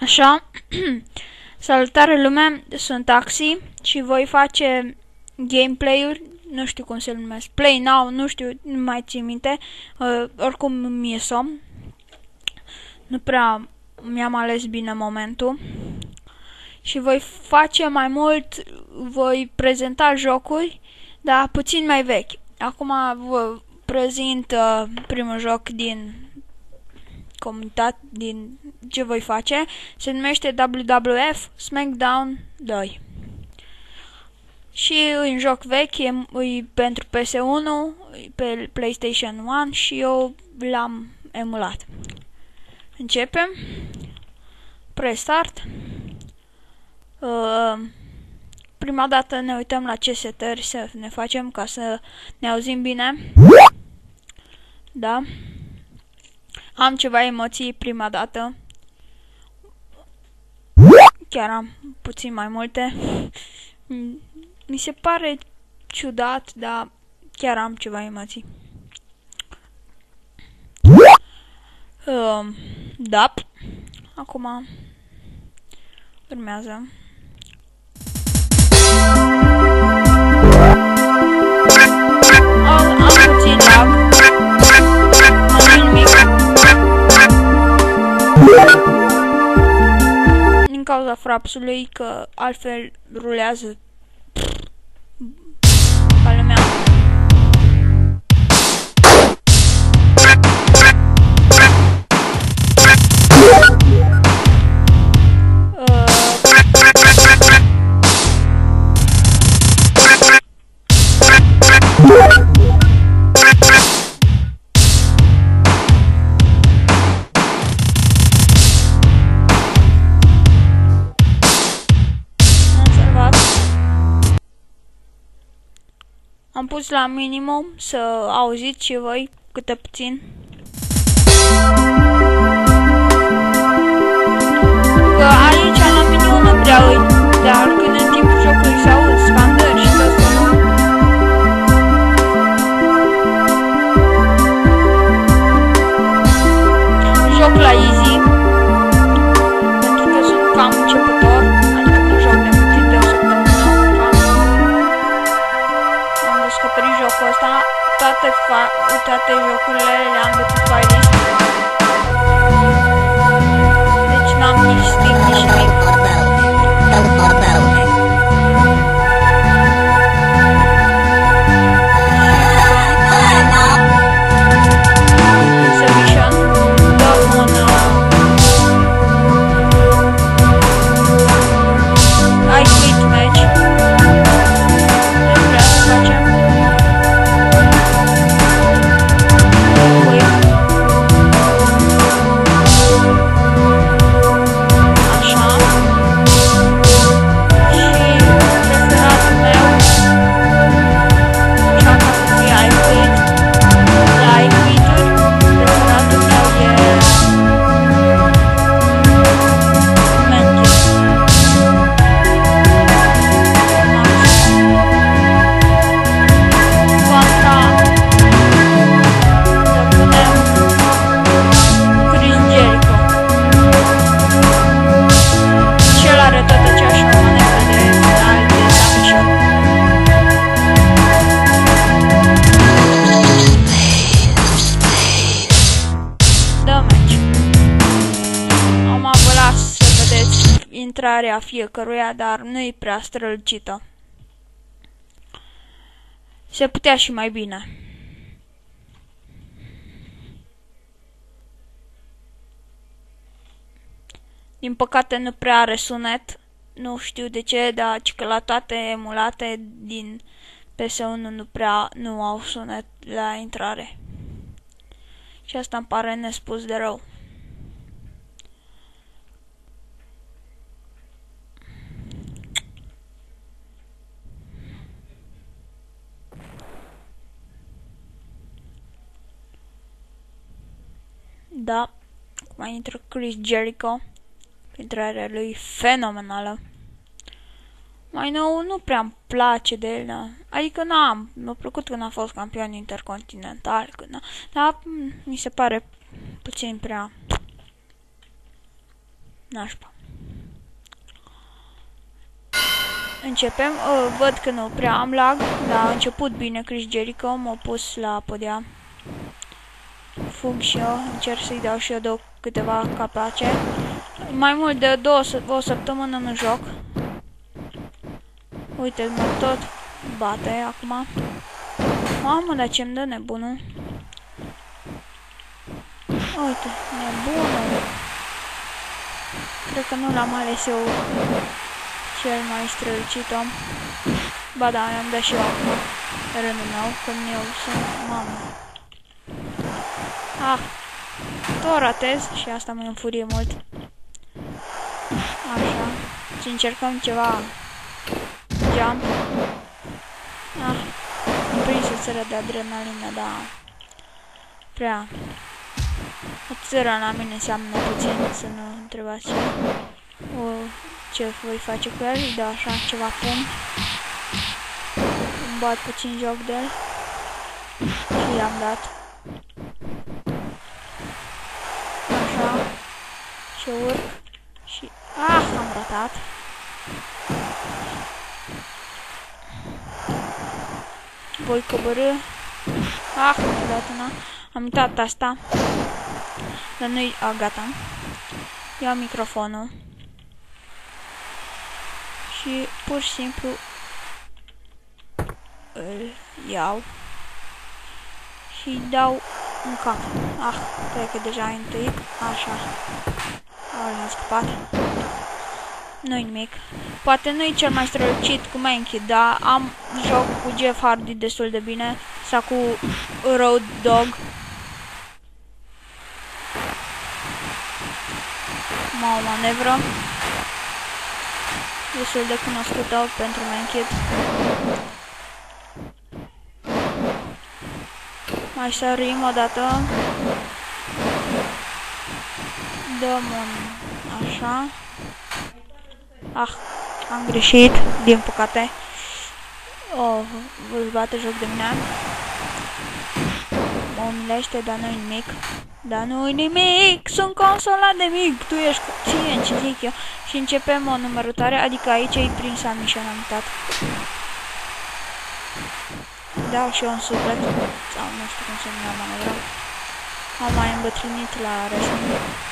Așa, salutare lume, sunt Taxi și voi face gameplay-uri, nu știu cum se numesc, Play Now, nu știu, nu mai țin minte, uh, oricum mi-e somn, nu prea mi-am ales bine momentul. Și voi face mai mult, voi prezenta jocuri, dar puțin mai vechi. Acum vă prezint uh, primul joc din comunitate din ce voi face se numește WWF SmackDown 2. Și în joc vechi, e, e pentru PS1, pe PlayStation 1 și eu l-am emulat. Începem. Press start. Uh, prima dată ne uităm la ce setări să ne facem ca să ne auzim bine. Da. Am ceva emoții prima dată. Chiar am puțin mai multe. Mi se pare ciudat, dar chiar am ceva emoții. Uh, da. Acum urmează. Cauza frapsului, că altfel rulează pus la minimum să auziți și voi câte puțin. Că aici la minimum nu prea uit, dar când în timpul jocului se aud scandări și tot felul. Joc la easy, toate, fa- toate jocurile le-am de pe playlist. Deci n-am nici Steam, nici nimic. Vedeți intrarea fiecăruia, dar nu e prea strălucită. Se putea și mai bine. Din păcate nu prea are sunet. Nu știu de ce, dar ci că la toate emulate din PS1 nu prea nu au sunet la intrare. Și asta îmi pare nespus de rău. Da, acum intră Chris Jericho. Intrarea lui fenomenală. Mai nou, nu prea îmi place de el, da. Adică n-am, mi-a plăcut când a fost campion intercontinental, când a, dar m, mi se pare puțin prea... Nașpa. Începem. Uh, văd că nu prea am lag, dar a început bine Chris Jericho, m-a pus la podea. Fug și eu, încerc să-i dau și eu două câteva capace. Mai mult de două, o săptămână nu joc. Uite, mă tot bate acum. Mamă, dar ce-mi dă nebunul? Uite, nebunul. Cred că nu l-am ales eu cel mai strălucit om. Ba da, am dat și eu acum rândul meu, când eu sunt mamă. Ah, tot ratez și asta mă înfurie mult. Așa, și încercăm ceva jump. Ah, am prins o țără de adrenalină, da. Prea. O țără la mine înseamnă puțin, să nu întrebați o, ce voi face cu el, da așa ceva pun. Îmi bat puțin joc de el. Și i-am dat. Așa. Și urc. Și... Ah, am ratat. Voi coborâ. Ah, am dat una. Am uitat asta. Dar nu-i... A, gata. Iau microfonul. Și pur și simplu îl iau și dau în cap. Ah, cred că deja ai întâi. Așa. Au scăpat. Nu-i nimic. Poate nu-i cel mai strălucit cu Mankey, dar am joc cu Jeff Hardy destul de bine. Sau cu Road Dog. Mă o manevră. Destul de cunoscută pentru Mankey. Mai sărim o dată. Dăm un... așa. Ah, am greșit, din păcate. Oh, îl bate joc de mine. Mă umilește, dar nu-i nimic. Dar nu-i nimic, sunt consolat de mic, tu ești ție, ce zic eu. Și începem o numărătoare, adică aici e prins mission, am uitat. Dau și eu un suflet, sau nu știu cum se numea manevra. Am mai îmbătrânit la wrestling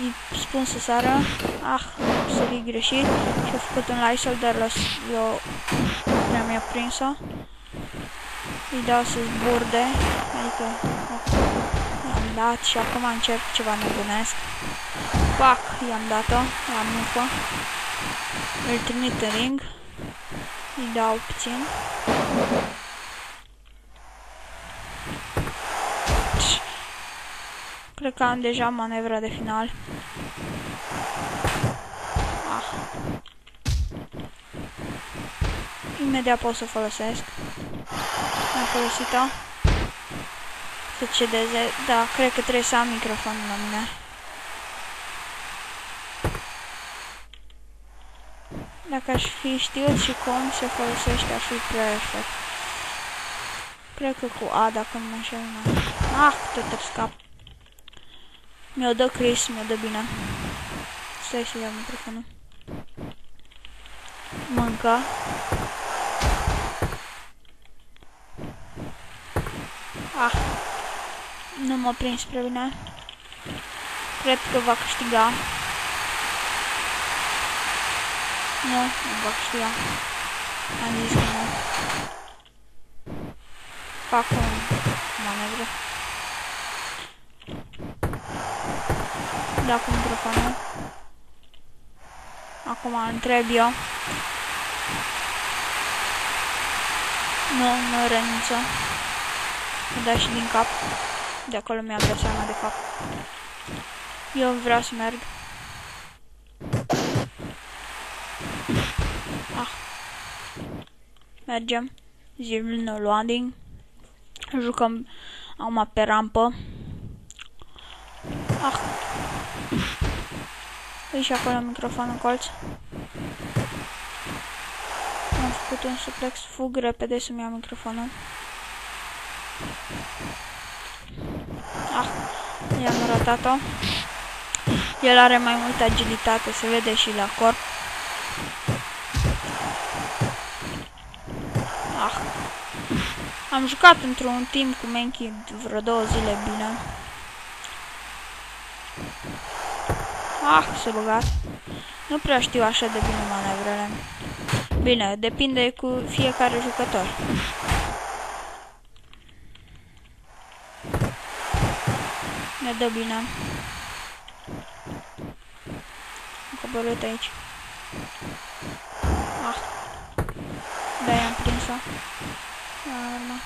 îi spun să sară. Ah, sări greșit și a făcut un Lysol, dar eu mi-am mi-a prins-o. Îi dau să zburde, adică i-am dat și acum încerc ceva nebunesc. Pac, i-am dat-o, la mufă. Îl trimit în ring. Îi dau puțin. Cred că am deja manevra de final. Ah. Imediat pot să folosesc. Am folosit-o. Să cedeze. Da, cred că trebuie să am microfonul la mine. Dacă aș fi știut și cum se folosește, ar fi perfect. Cred că cu A, dacă nu mă înșel. Ah, tot scap. Mi-o dă Chris, mi-o dă bine. Stai să iau microfonul. Mânca. Ah. Nu m-a prins prea bine. Cred că va câștiga. Nu, nu va câștiga. Am zis că nu. Fac un manevră. Da cu microfonul. Acum întreb eu. Nu, nu renunță. Mă da și din cap. De acolo mi-am dat seama de fapt. Eu vreau să merg. Ah. Mergem. Zilul no loading. Jucăm acum pe rampă. Ah. Păi și acolo microfonul în colț. Am făcut un suplex, fug repede să-mi iau microfonul. Ah, i-am ratat-o. El are mai multă agilitate, se vede și la corp. Ah. Am jucat într-un timp cu Menki vreo două zile bine. Ah, s-a băgat. Nu prea știu așa de bine manevrele. Bine, depinde cu fiecare jucător. Ne dă bine. Am coborât aici. Ah. Da, i-am prins-o. Urmă.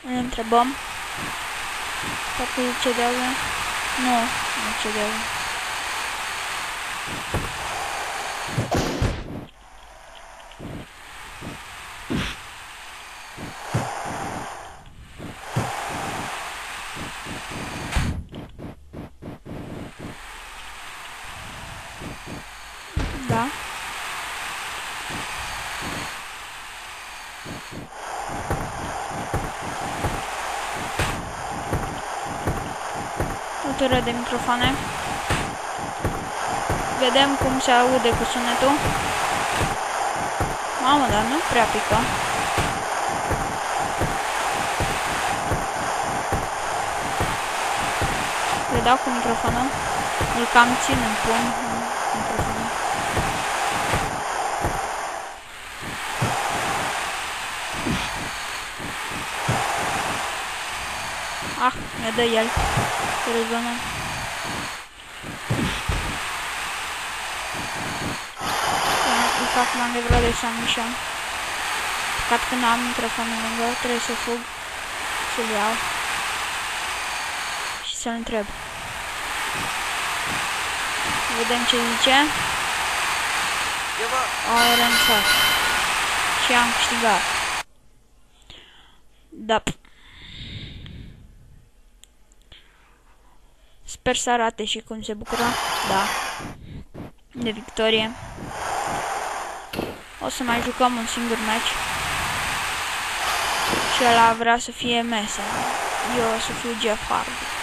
Ne întrebăm. Poate cedează. Nu, nu cedează. Da. O tură de microfoane. Vedem cum se aude cu sunetul. Mamă, dar nu prea pică. Le dau cu microfonul. Îl cam țin în pumn microfonul. Ah, ne dă el. Rezonă. Îi fac manevra de Saint-Michel. Păcat că n-am microfonul lângă, trebuie să fug, să-l iau și să-l întreb. Vedem ce zice. Au renunțat. Și am câștigat. Da. Sper să arate și cum se bucură. Da. De victorie. O să mai jucăm un singur match. Și ăla vrea să fie mese. Eu o să fiu Jeff Hardy.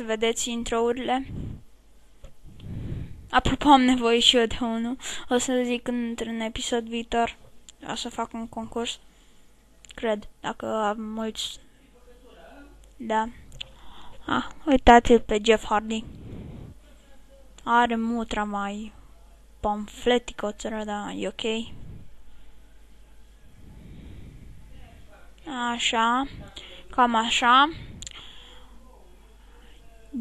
Să vedeți intro-urile. Apropo, am nevoie și eu de unul. O să zic într-un episod viitor. O să fac un concurs. Cred, dacă am mulți. Da. Ah, uitați-l pe Jeff Hardy. Are mutra mai pamfletică o țără, da, e ok. Așa, cam așa.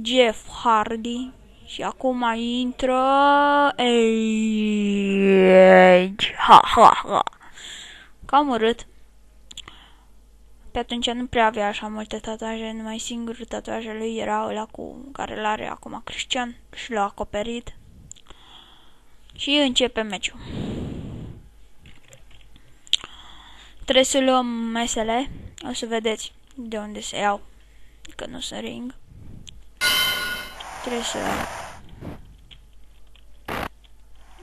Jeff Hardy. Și acum intră aici. Ha, ha, ha. Cam urât. Pe atunci nu prea avea așa multe tatuaje, numai singurul tatuajul lui era ăla cu care l-are acum Cristian și l-a acoperit. Și începe meciul. Trebuie să luăm mesele. O să vedeți de unde se iau. Că nu sunt ring. Trebuie să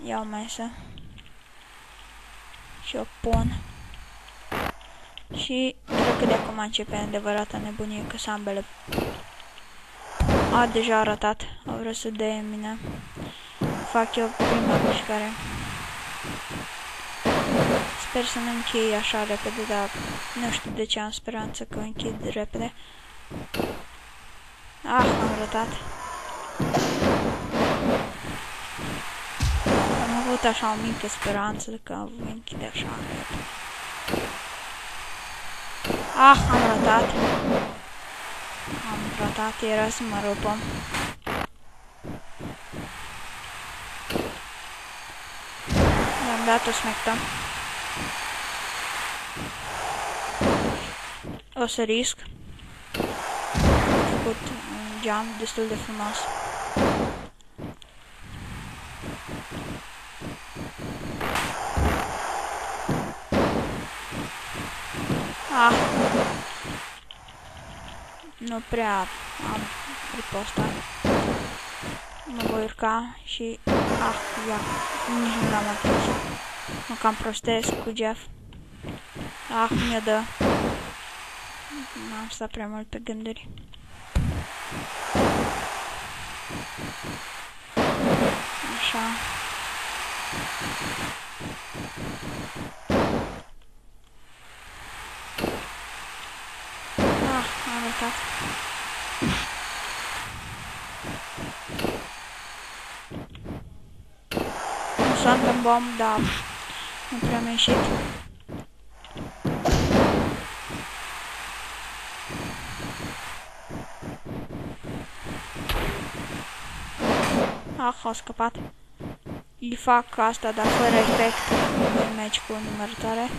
iau mesă și o pun. Și cred că de acum începe adevărata nebunie, că sunt ambele. A, deja a arătat. A vrut să dea mine. Fac eu prima mișcare. Sper să nu închei așa repede, dar nu știu de ce am speranță că închid repede. Ah, am rătat. Avut așa o mică speranță că voi închide așa repede. Ah, am ratat. Am ratat, era să mă rupăm. I-am dat o smectă. O să risc. Am făcut un geam destul de frumos. Ah. Nu prea am riposta. Mă voi urca și... Ah, ia. Nici nu l-am atins. Mă cam prostesc cu Jeff. Ah, mi-o dă. N-am stat prea mult pe gânduri. Așa. Ah, am uitat. Un sunt în bomb, dar nu prea mi-a ieșit. Ah, a scăpat. Îi fac asta, dar fără efect. Nu meci cu numărătoare.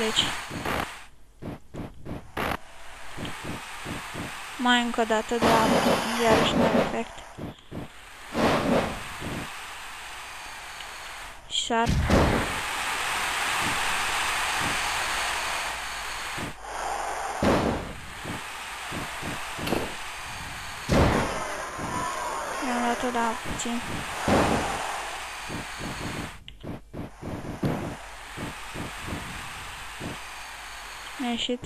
Deci... Mai încă o dată, dar iarăși nu are efect. Și sar. Mi-am dat-o, da, puțin. Mi-a ieșit.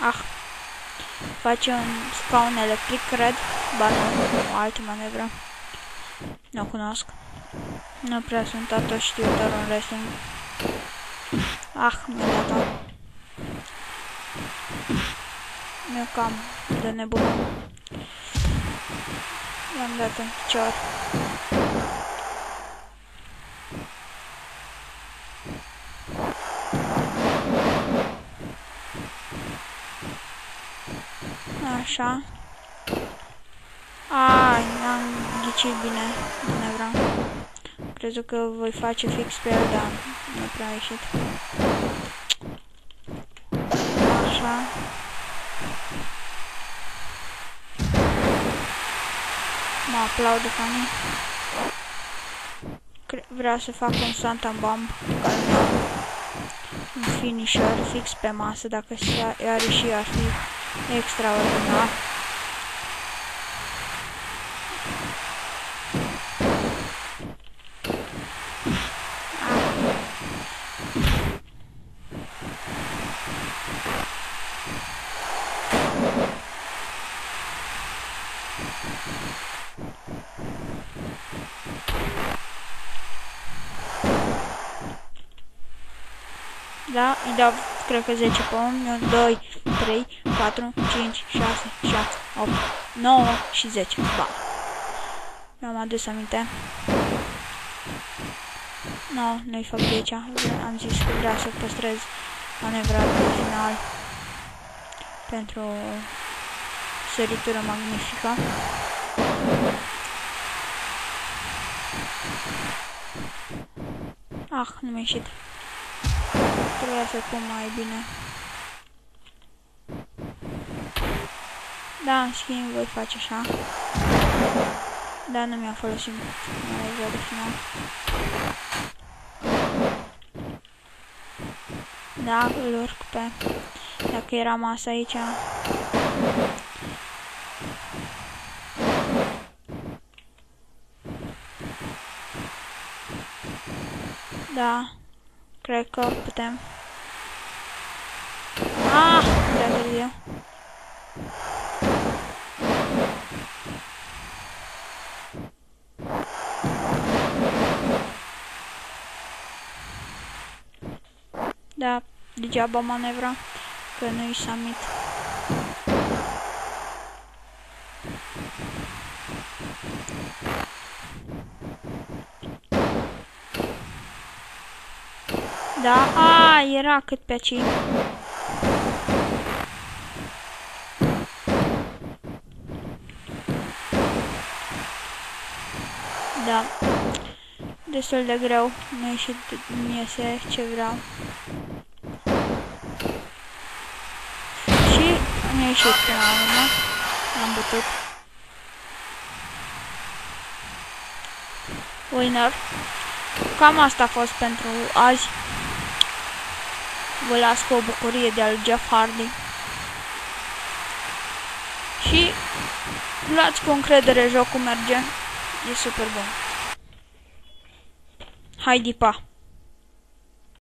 Ah. Face un scaun electric, cred. Ba nu, o altă manevră. Nu o cunosc. Nu prea sunt atât știutor în wrestling. Ah, mi-a dat-o. Mi-e cam de nebun. I-am dat în picior. Așa. Ai, n-am ghicit bine manevra. Crezut că voi face fix pe el, dar nu prea a ieșit. Așa. Mă aplaudă fanii. Vreau să fac un Santa Bomb care nu un finisher fix pe masă, dacă i-ar ieși ar fi extraordinar. Da, îi dau, cred că 10 pe 1, 2, 3, 4, 5, 6, 7, 8, 9 și 10. Ba. Mi-am adus aminte. Nu, no, nu-i fac de aici. Am zis că vreau să păstrez manevra de final pentru săritură magnifică. Ah, nu mi-a ieșit. Trebuia să pun mai bine. Da, în schimb voi face așa. Da, nu mi-a folosit mai de final. Da, îl urc pe... Dacă era masa aici... Da, Cred că putem. Ah, prea târziu. Da, degeaba manevra, că nu-i summit. Da, a, era cât pe aici. Da. Destul de greu. Nu ieșit, nu iese ce vreau. Și am ieșit până la urmă. Am bătut. Winner. Cam asta a fost pentru azi. Vă las cu o bucurie de al Jeff Hardy. Și luați cu încredere jocul merge. E super bun. Hai, pa!